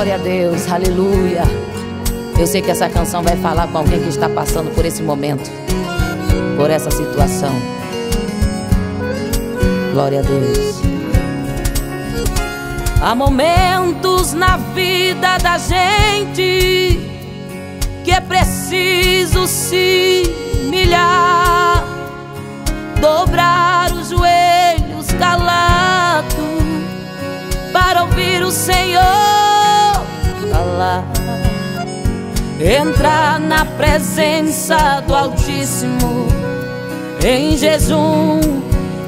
Glória a Deus, aleluia. Eu sei que essa canção vai falar com alguém que está passando por esse momento, por essa situação. Glória a Deus. Há momentos na vida da gente que é preciso se humilhar, dobrar os joelhos calados para ouvir o Senhor Entrar na presença do Altíssimo em jejum,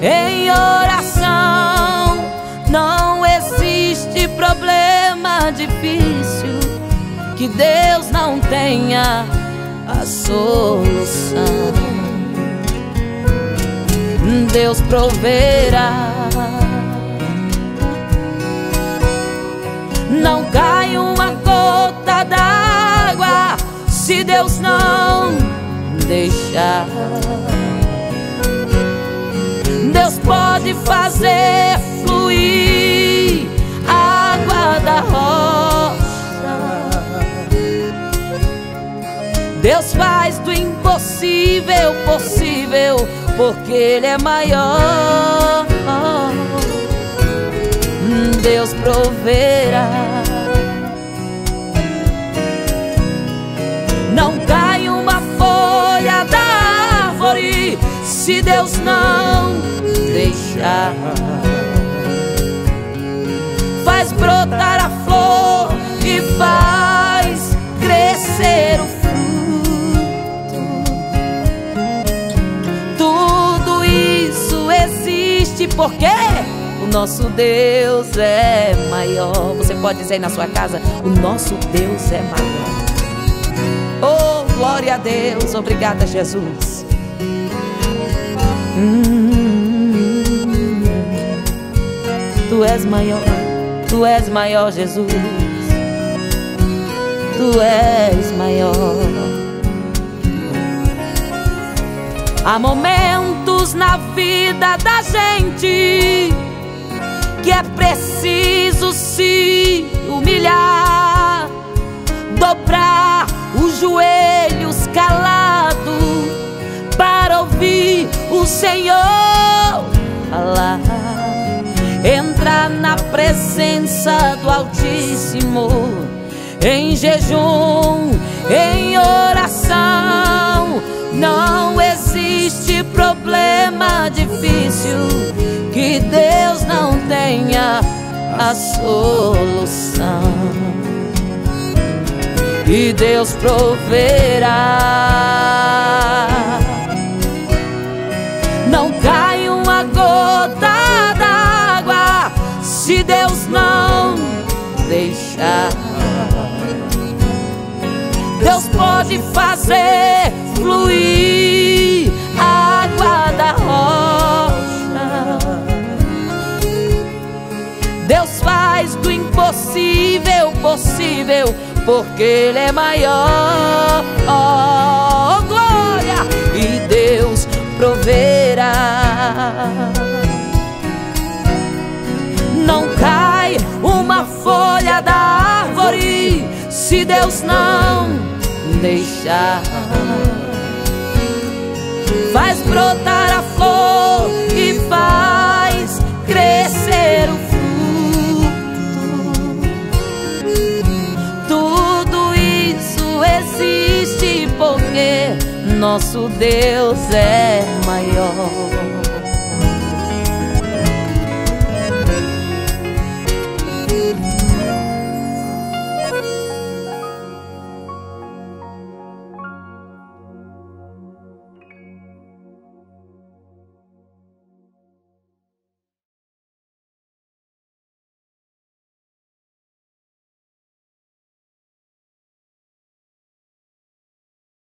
em oração. Não existe problema difícil que Deus não tenha a solução. Deus proverá. Não cai se Deus não deixar. Deus pode fazer fluir água da rocha. Deus faz do impossível possível, porque Ele é maior. Deus proverá. Se Deus não deixar. Faz brotar a flor e faz crescer o fruto. Tudo isso existe porque o nosso Deus é maior. Você pode dizer aí na sua casa: O nosso Deus é maior. Oh, glória a Deus. Obrigada, Jesus. Hum, tu és maior. Tu és maior, Jesus. Tu és maior. Há momentos na vida da gente que é preciso se humilhar, Senhor falar. Entrar na presença do Altíssimo em jejum, em oração. Não existe problema difícil que Deus não tenha a solução. E Deus proverá. Deus não deixar. Deus pode fazer fluir água da rocha. Deus faz do impossível possível, porque Ele é maior. Não cai uma folha da árvore se Deus não deixar. Faz brotar a flor e faz crescer o fruto. Tudo isso existe porque nosso Deus é maior.